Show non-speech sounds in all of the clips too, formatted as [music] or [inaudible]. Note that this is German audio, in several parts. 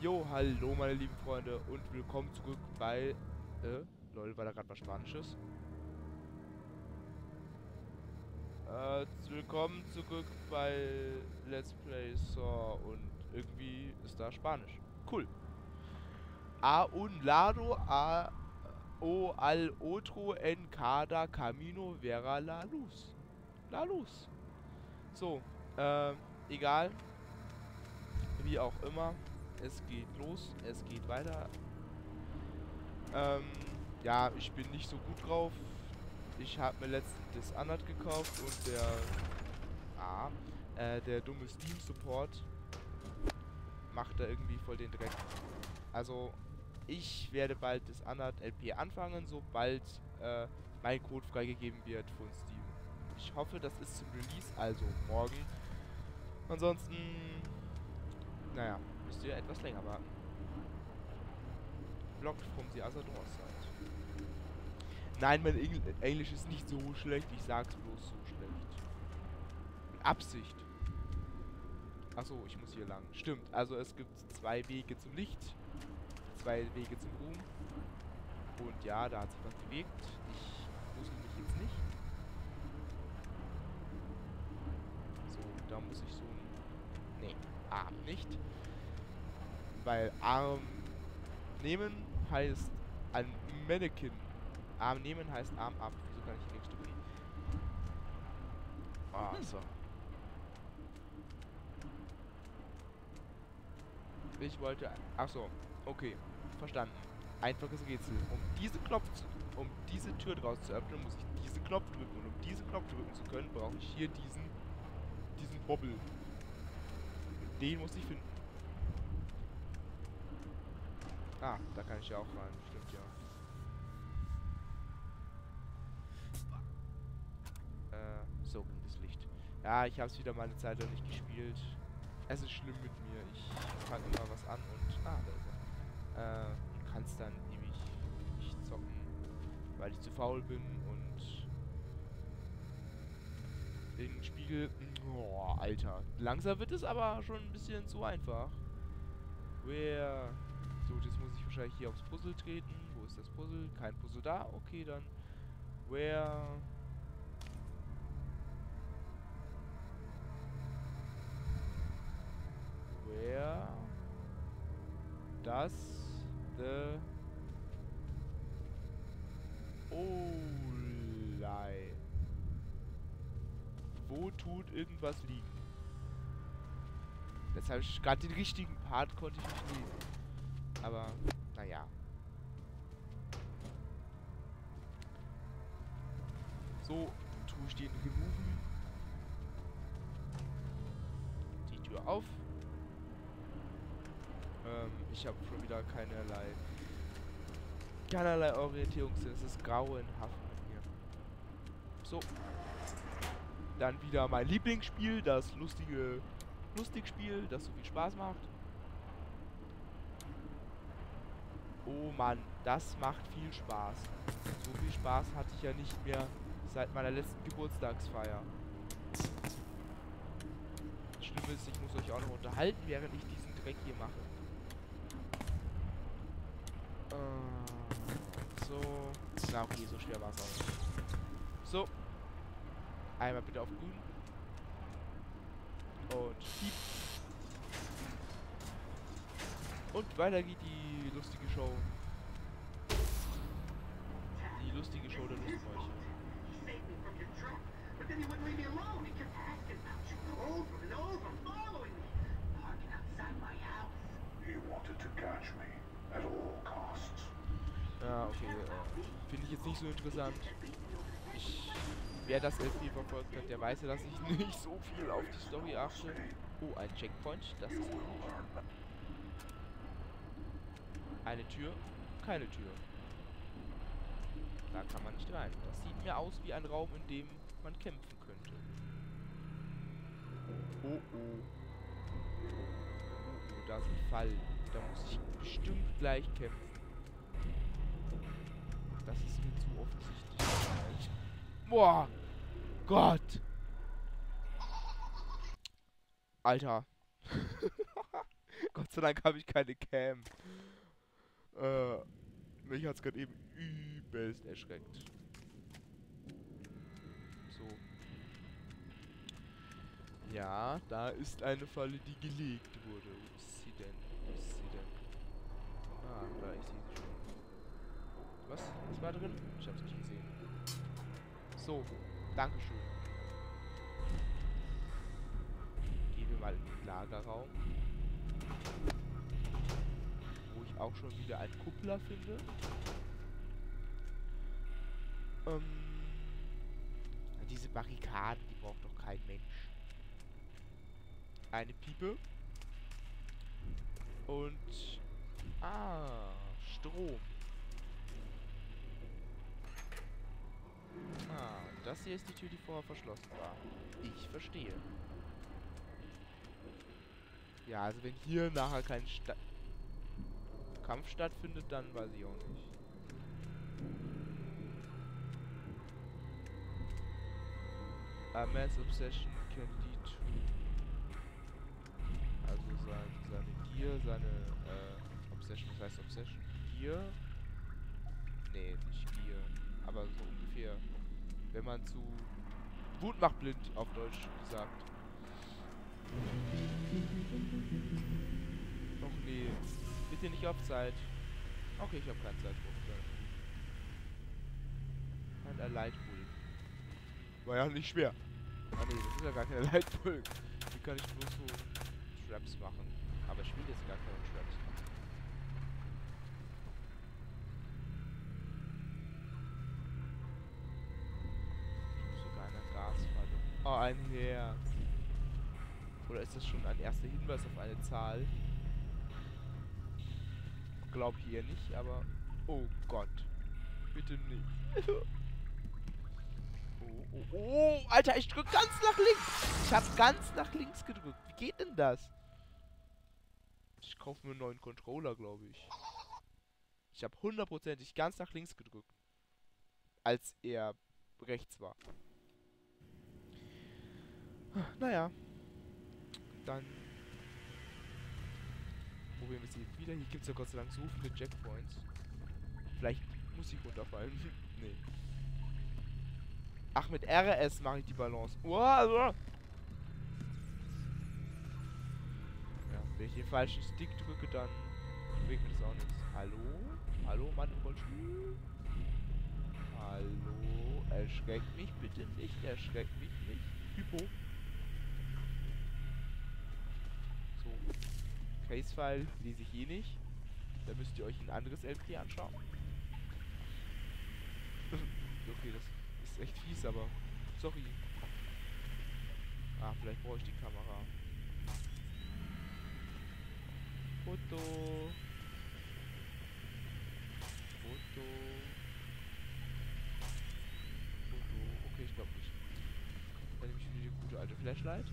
Jo, hallo meine lieben Freunde und willkommen zurück bei... Äh, lol, war da gerade was Spanisches? Äh, willkommen zurück bei Let's Play Saw und irgendwie ist da Spanisch. Cool. A un lado a o al otro en cada camino vera la luz. La luz. So, äh, egal. Wie auch immer es geht los, es geht weiter. Ähm, ja, ich bin nicht so gut drauf. Ich habe mir letztens das Anat gekauft und der, ah, äh, der dumme Steam Support macht da irgendwie voll den Dreck. Also, ich werde bald das Anat LP anfangen, sobald äh, mein Code freigegeben wird von Steam. Ich hoffe, das ist zum Release, also morgen. Ansonsten, naja, müsst ihr etwas länger warten. Blocked from the other door side. Nein, mein Engl Englisch ist nicht so schlecht, ich sag's bloß so schlecht. Mit Absicht. Achso, ich muss hier lang. Stimmt, also es gibt zwei Wege zum Licht, zwei Wege zum Ruhm. Und ja, da hat sich was bewegt. Ich wusste mich jetzt nicht. So, da muss ich so. Nee, Arm nicht weil Arm nehmen heißt ein Mannequin. Arm nehmen heißt Arm ab. So kann ich nicht stupid. Ah, hm. so. Ich wollte... Achso, okay. Verstanden. Einfaches Rätsel. Um diese Knopf zu, um diese Tür draus zu öffnen, muss ich diesen Knopf drücken. Und um diesen Knopf drücken zu können, brauche ich hier diesen diesen Bobbel. Den muss ich finden. Ah, da kann ich ja auch rein. Stimmt ja. Äh, so ging das Licht. Ja, ich habe es wieder meine Zeit noch nicht gespielt. Es ist schlimm mit mir. Ich fange immer was an und... Ah, da ist er. Äh, und kann es dann ewig nicht zocken, weil ich zu faul bin und... Den Spiegel... Oh, Alter. Langsam wird es aber schon ein bisschen zu einfach. Where... So, jetzt muss ich wahrscheinlich hier aufs Puzzle treten. Wo ist das Puzzle? Kein Puzzle da. Okay, dann. Where... Where... Das... The... Olei. Wo tut irgendwas liegen? Jetzt habe ich gerade den richtigen Part konnte ich nicht lesen. Aber, naja. So, tue ich den removen. Die Tür auf. Ähm, ich habe schon wieder keinerlei keinerlei Orientierungssinn. Es ist grauenhaft mir. So. Dann wieder mein Lieblingsspiel, das lustige Lustigspiel, das so viel Spaß macht. Oh Mann, das macht viel Spaß. So viel Spaß hatte ich ja nicht mehr seit meiner letzten Geburtstagsfeier. Das Schlimme ist, ich muss euch auch noch unterhalten, während ich diesen Dreck hier mache. Äh, so. Na okay, so schwer war es auch nicht. So. Einmal bitte auf grün. Und piep. Und weiter geht die lustige Show. Die lustige Show der Lustmolche. Ja, okay. Äh, Finde ich jetzt nicht so interessant. Ich, wer das LP verfolgt hat, der weiß ja, dass ich [laughs] nicht so viel auf die Story achte. Oh, ein Checkpoint. Das ist. Eine Tür, keine Tür. Da kann man nicht rein. Das sieht mir aus wie ein Raum, in dem man kämpfen könnte. Oh oh. Oh, da ist ein Fall. Da muss ich bestimmt gleich kämpfen. Das ist mir zu offensichtlich. Boah! Gott! Alter. [laughs] sei Dank habe ich keine Cam. Äh, mich hat's gerade eben übelst erschreckt. So. Ja, da ist eine Falle, die gelegt wurde. Wo ist sie denn? Wo ist sie denn? Ah, da, ich sehe sie schon. Was? Was war drin? Ich hab's nicht gesehen. So, Dankeschön. Gehen wir mal in den Lagerraum. Auch schon wieder einen Kuppler finde. Ähm, diese Barrikaden, die braucht doch kein Mensch. Eine Piepe. Und... Ah, Strom. Ah, das hier ist die Tür, die vorher verschlossen war. Ich verstehe. Ja, also wenn hier nachher kein Sta Kampf stattfindet, dann weiß ich auch nicht. A mass obsession can lead to... Also sein, seine Gier, seine äh, Obsession, was heißt Obsession? Gier? Nee, nicht Gier. Aber so ungefähr. Wenn man zu... Wut macht blind, auf Deutsch gesagt. Och nee. Bitte nicht auf Zeit. Okay, ich habe keine Zeit. Und ein Leitpulk. War ja nicht schwer. Ah nee, das ist ja gar keine Leitpulk. Wie kann ich bloß so Traps machen? Aber ich will jetzt gar keine Traps machen. Sogar eine Grasfalle. Oh, ein Herz. Oder ist das schon ein erster Hinweis auf eine Zahl? Glaub ich eher nicht, aber... Oh Gott. Bitte nicht. [laughs] oh, oh, oh, Alter, ich drück ganz nach links. Ich hab ganz nach links gedrückt. Wie geht denn das? Ich kaufe mir einen neuen Controller, glaube ich. Ich habe hundertprozentig ganz nach links gedrückt. Als er rechts war. Naja. Dann probieren wir es eben wieder. Hier gibt es ja Gott sei Dank so viele Checkpoints. Vielleicht muss ich runterfallen. [laughs] nee. Ach, mit RS mache ich die Balance. Uah, uah. Ja, wenn ich den falschen Stick drücke, dann bringt mir das auch nichts. Hallo? Hallo, Mann im Rollstuhl? Hallo? Erschreckt mich bitte nicht. Erschreckt mich nicht. Hypo. Case-File lese ich eh nicht. Da müsst ihr euch ein anderes LP anschauen. [laughs] okay, das ist echt fies, aber sorry. Ah, vielleicht brauche ich die Kamera. Foto. Foto. Foto. Okay, ich glaube nicht. Dann nehme ich wieder die gute alte Flashlight.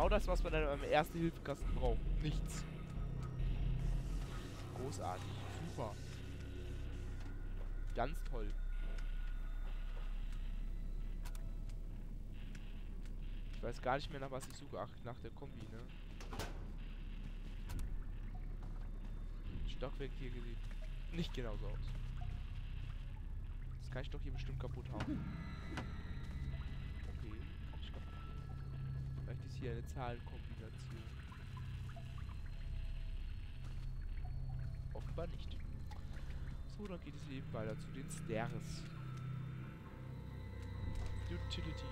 Genau das, was man in einem Erste-Hilfe-Kasten braucht. Nichts. Großartig. Super. Ganz toll. Ich weiß gar nicht mehr, nach was ich suche. Ach, nach der Kombi, ne? Stockwerk hier sieht nicht genauso aus. Das kann ich doch hier bestimmt kaputt hauen. Okay, kann ich kaputt. Vielleicht ist hier eine Zahlenkombination. Offenbar nicht. So, dann geht es eben weiter zu den Stairs. Utility.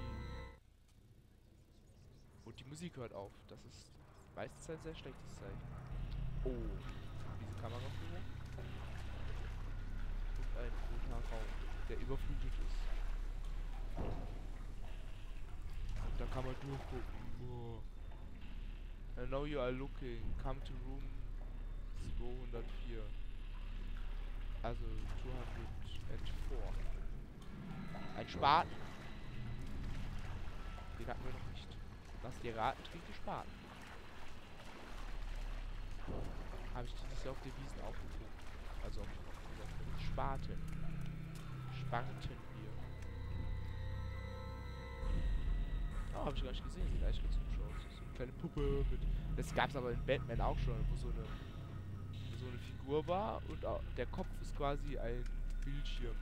Und die Musik hört auf. Das ist meistens ein sehr schlechtes Zeichen. Oh, diese Kameraführung. Und ein roter Raum, der überflutet ist. Und da kann man durchgucken. Oh. And now you are looking. Come to room 204. Also 204. Ein Spaten. Den hatten wir noch nicht. Lass dir raten, trinke Spaten. Habe ich dieses Jahr auf der Wiesen aufgefunden. Also auf auf Spaten. Spartenbier. Habe ich gar nicht gesehen. Sieht eigentlich ganz hübsch aus. So eine kleine Puppe mit. Das gab es aber in Batman auch schon, wo so eine, wo so eine Figur war und der Kopf ist quasi ein Bildschirm.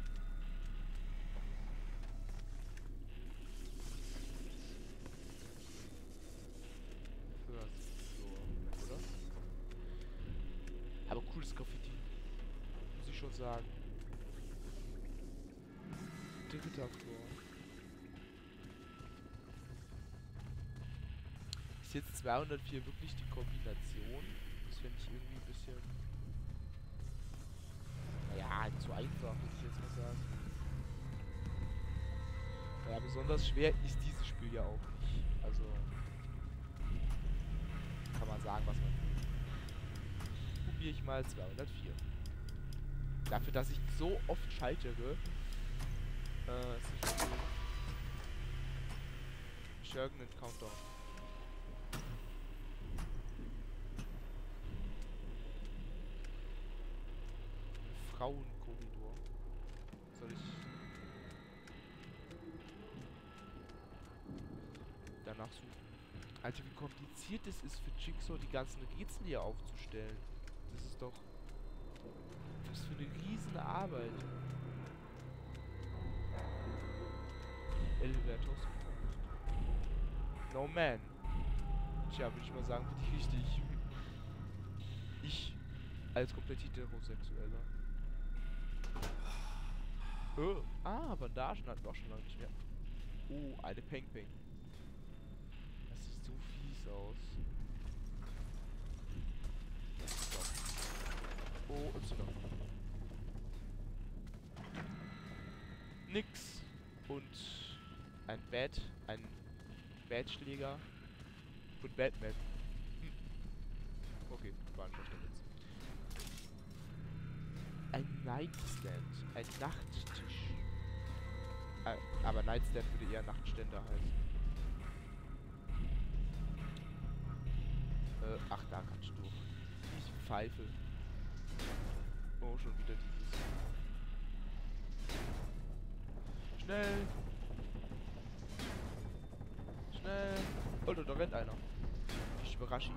Floor, oder? Aber cooles Graffiti. Muss ich schon sagen. Dritter Floor. Jetzt 204 wirklich die Kombination? Das finde ich irgendwie ein bisschen... Naja, zu einfach, muss ich jetzt mal sagen. Ja, besonders schwer ist dieses Spiel ja auch nicht. Also... Kann man sagen, was man will. Probiere ich mal 204. Dafür, dass ich so oft scheitere, äh, ist nicht okay. Shogun Countdown. Frauenkorridor. Soll ich danach suchen? Alter, wie kompliziert es ist für Jigsaw, die ganzen Rätsel hier aufzustellen. Das ist doch... Was für eine riesen Arbeit. Elevators. No man. Tja, würde ich mal sagen, bin ich richtig. Ich als komplett heterosexueller. Oh. Ah, Bandagen hatten wir auch schon lange nicht mehr. Oh, eine Peng Peng. Das sieht so fies aus. So. Oh, Y. Nix. Und ein Bat, ein Batschläger und Batman. Hm. Okay, war ein schlechter Witz. Ein Nightstand, ein Nachttisch. Nightstand würde eher Nachtständer heißen. Äh, ach, da kannst du. Ich pfeife. Oh, schon wieder dieses. Schnell! Schnell! Alter, da rennt einer. Ich überrasche ihn.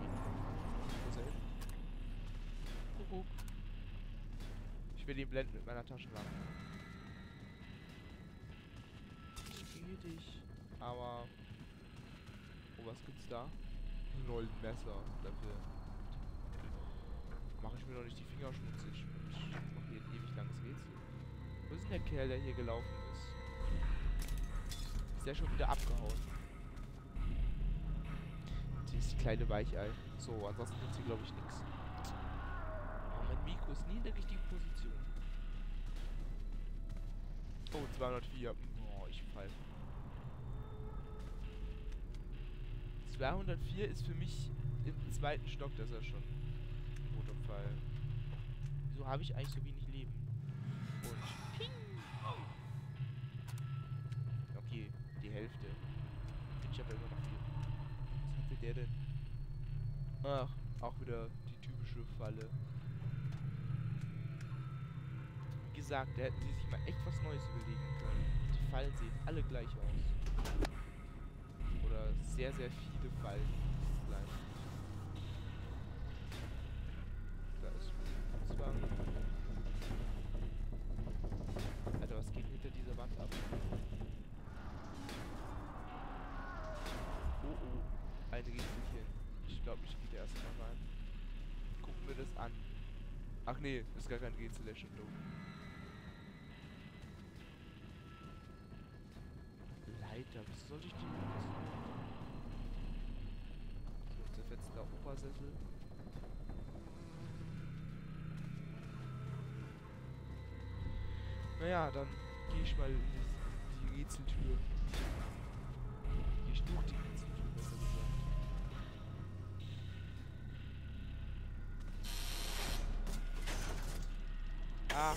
Ich will ihn blenden mit meiner Taschenlampe. Dich. Aber... Oh, was gibt's da? Lol, Messer. Dafür mache ich mir doch nicht die Finger schmutzig. Ich mache hier ein ewig langes Rätsel. Wo ist denn der Kerl, der hier gelaufen ist? Ist der schon wieder abgehauen? Die ist die kleine Weichei. So, ansonsten tut sie, glaube ich, nichts. Oh, mein Mikro ist nie in der richtigen Position. Oh, 204. Oh, ich pfeife. 204 ist für mich im zweiten Stock, das ist ja schon ein guter Fall. Wieso habe ich eigentlich so wenig Leben? Und ping! Okay, die Hälfte. Ich habe immer noch viel. Was hatte der denn? Ach, auch wieder die typische Falle. Wie gesagt, da hätten sie sich mal echt was Neues überlegen können. Die Fallen sehen alle gleich aus. Oder sehr, sehr viele Fallen. Da ist Zwang. Alter, was geht hinter dieser Wand ab? Oh oh, ein Rätselchen. Ich glaube, ich gehe erst mal rein. Gucken wir das an. Ach nee, ist gar kein schon dumm. Leiter, wieso sollte ich die benutzen? So, zerfetzter Opersessel. Naja, dann gehe ich mal in die, die Rätseltür. Gehe ich durch die Rätseltür, besser gesagt. Ah.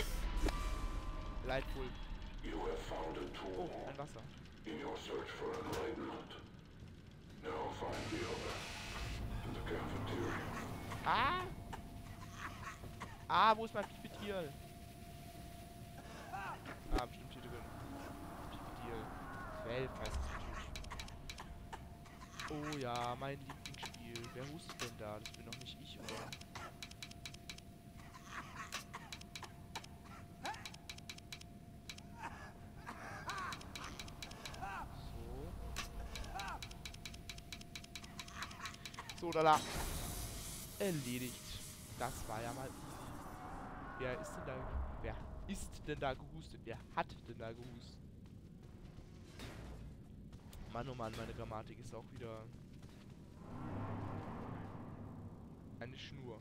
Leitpult. You have found a Oh, tool ein Wasser. in your search for enlightenment. Now find the other. Ah! Ah, wo ist mein Pipetier? Ah, bestimmt hier drin. Pipetier. Quell heißt es natürlich. Oh ja, mein Lieblingsspiel. Wer hustet denn da? Das bin doch nicht ich, oder? So. So, da la. Erledigt. Das war ja mal. Wer ist denn da... Wer ist denn da gehustet? Wer hat denn da gehustet? Mann, oh Mann, meine Grammatik ist auch wieder eine Schnur.